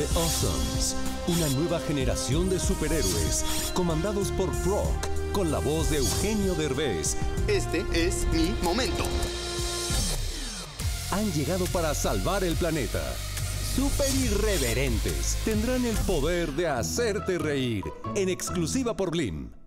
The Awesomes, una nueva generación de superhéroes comandados por Brock con la voz de Eugenio Derbez. Este es mi momento. Han llegado para salvar el planeta. Super irreverentes tendrán el poder de hacerte reír en exclusiva por Blim.